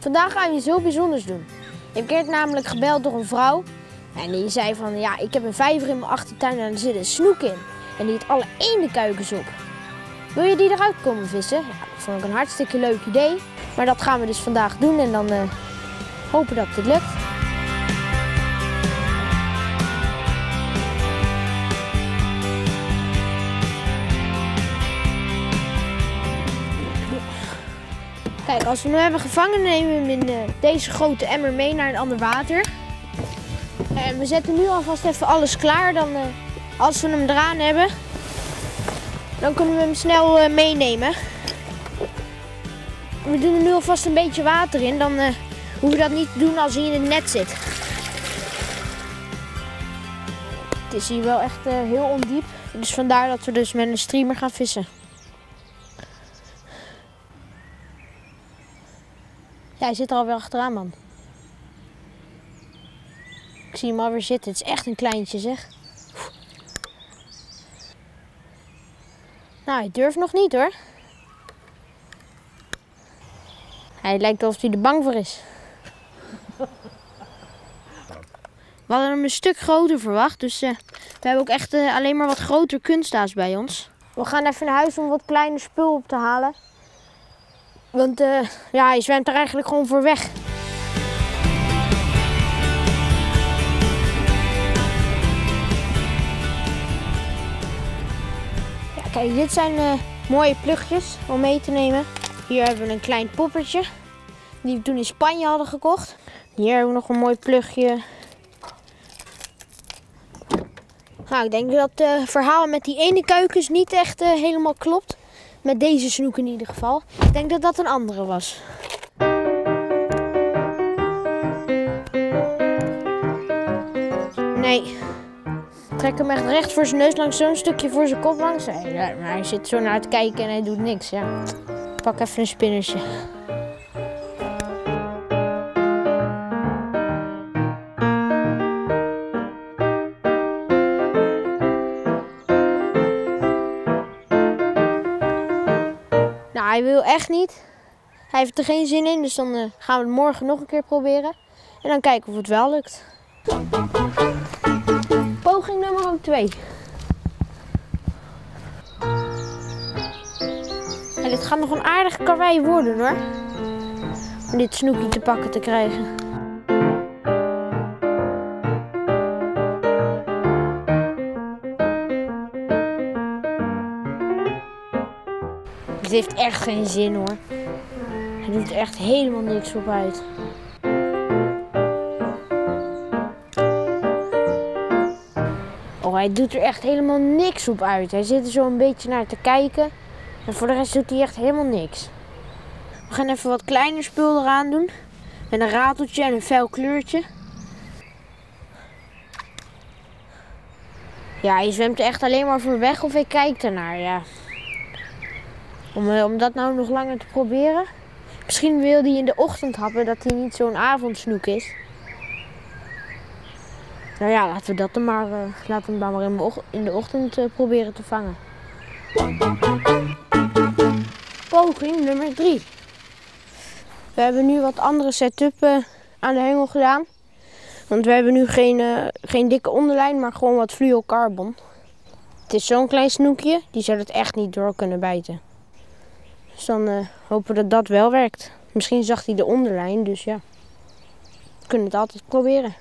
Vandaag gaan we iets heel bijzonders doen. Ik werd namelijk gebeld door een vrouw. En die zei van, ja, ik heb een vijver in mijn achtertuin en er zit een snoek in. En die eet alle eendenkuikens op. Wil je die eruit komen vissen? Ja, dat vond ik een hartstikke leuk idee. Maar dat gaan we dus vandaag doen en dan eh, hopen dat het lukt. Kijk, als we hem hebben gevangen, nemen we hem in eh, deze grote emmer mee naar een ander water. En we zetten nu alvast even alles klaar. Dan, eh, als we hem eraan hebben, dan kunnen we hem snel eh, meenemen. We doen er nu alvast een beetje water in. Dan hoeven we dat niet te doen als hij in het net zit. Het is hier wel echt heel ondiep. Dus vandaar dat we dus met een streamer gaan vissen. Ja, hij zit er alweer achteraan, man. Ik zie hem alweer zitten. Het is echt een kleintje, zeg. Nou, hij durft nog niet, hoor. Hij lijkt alsof hij er bang voor is. We hadden hem een stuk groter verwacht, dus uh, we hebben ook echt uh, alleen maar wat groter kunstdaas bij ons. We gaan even naar huis om wat kleine spul op te halen. Want uh, ja, hij zwemt er eigenlijk gewoon voor weg. Ja, kijk, dit zijn uh, mooie plugjes om mee te nemen. Hier hebben we een klein poppertje. Die we toen in Spanje hadden gekocht. Hier hebben we nog een mooi plugje. Nou, ik denk dat het uh, verhaal met die ene kuikens niet echt helemaal klopt. Met deze snoek in ieder geval. Ik denk dat dat een andere was. Nee. Trek hem echt recht voor zijn neus langs zo'n stukje voor zijn kop langs. Nee, maar hij zit zo naar te kijken en hij doet niks. Ja. Pak even een spinnertje. Hij wil echt niet. Hij heeft er geen zin in, dus dan uh, gaan we het morgen nog een keer proberen. En dan kijken of het wel lukt. Poging nummer 2. Ja, dit gaat nog een aardige karwei worden hoor. Om dit snoekje te pakken te krijgen. Het heeft echt geen zin hoor. Hij doet echt helemaal niks op uit. Oh, hij doet er echt helemaal niks op uit. Hij zit er zo een beetje naar te kijken. En voor de rest doet hij echt helemaal niks. We gaan even wat kleiner spul eraan doen. Met een rateltje en een fel kleurtje. Ja, hij zwemt er echt alleen maar voor weg of ik kijk ernaar, ja. Om, eh, om dat nou nog langer te proberen. Misschien wil hij in de ochtend happen dat hij niet zo'n avondsnoek is. Nou ja, laten we dat dan maar, uh, laten we dan maar in, de, ochtend uh, proberen te vangen. Poging nummer 3. We hebben nu wat andere setup uh, aan de hengel gedaan. Want we hebben nu geen, geen dikke onderlijn, maar gewoon wat fluocarbon. Het is zo'n klein snoekje, die zou het echt niet door kunnen bijten. Dus dan uh, hopen we dat dat wel werkt. Misschien zag hij de onderlijn, dus ja. We kunnen het altijd proberen.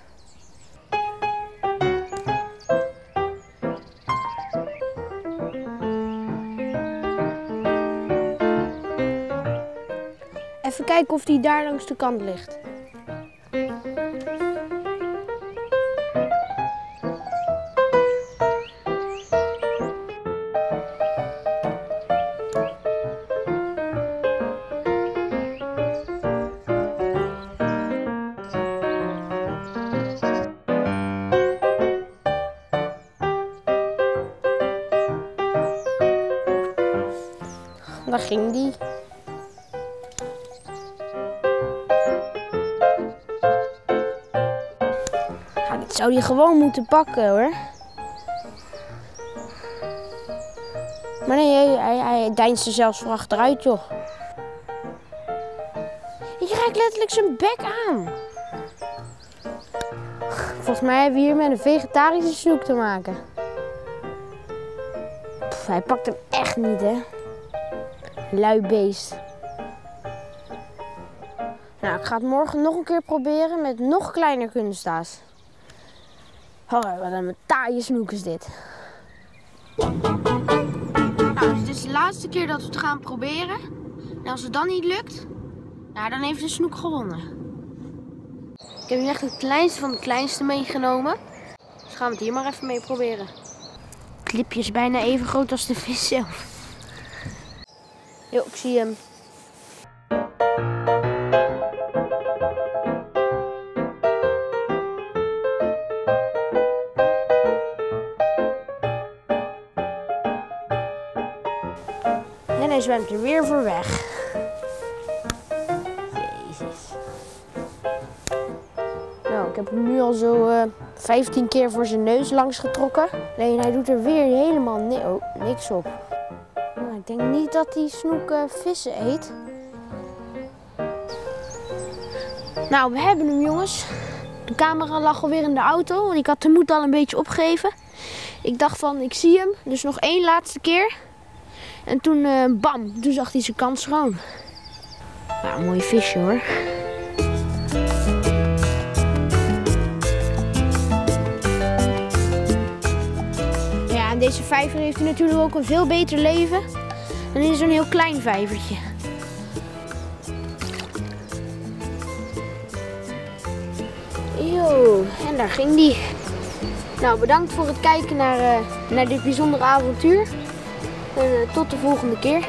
Even kijken of die daar langs de kant ligt. Daar ging die. Ja, dit zou je gewoon moeten pakken hoor. Maar nee, hij, hij, hij deinst er zelfs voor achteruit joh. Ik raak letterlijk zijn bek aan. Volgens mij hebben we hier met een vegetarische snoek te maken. Hij pakt hem echt niet, hè. Lui beest. Nou, ik ga het morgen nog een keer proberen met nog kleiner kunststaas. Oh, wat een taaie snoek is dit. Nou, dit is de laatste keer dat we het gaan proberen. En als het dan niet lukt, nou, dan heeft de snoek gewonnen. Ik heb hier echt het kleinste van het kleinste meegenomen. Dus gaan we het hier maar even mee proberen. Het lipje is bijna even groot als de vis zelf. Jo, ik zie hem. En hij zwemt er weer voor weg. Jezus. Nou, ik heb hem nu al zo eh 15 keer voor zijn neus langs getrokken. Alleen hij doet er weer helemaal oh, niks op. Denk niet dat die snoek eh, vissen eet. Nou, we hebben hem jongens. De camera lag alweer in de auto, want ik had de moed al een beetje opgegeven. Ik dacht van, ik zie hem, dus nog één laatste keer. En toen, eh, bam, toen zag hij zijn kans schoon. Nou, mooi visje hoor. Ja, en deze vijver heeft natuurlijk ook een veel beter leven. Dan is zo'n heel klein vijvertje. Yo, en daar ging die. Nou, bedankt voor het kijken naar, eh, naar dit bijzondere avontuur. En eh, tot de volgende keer.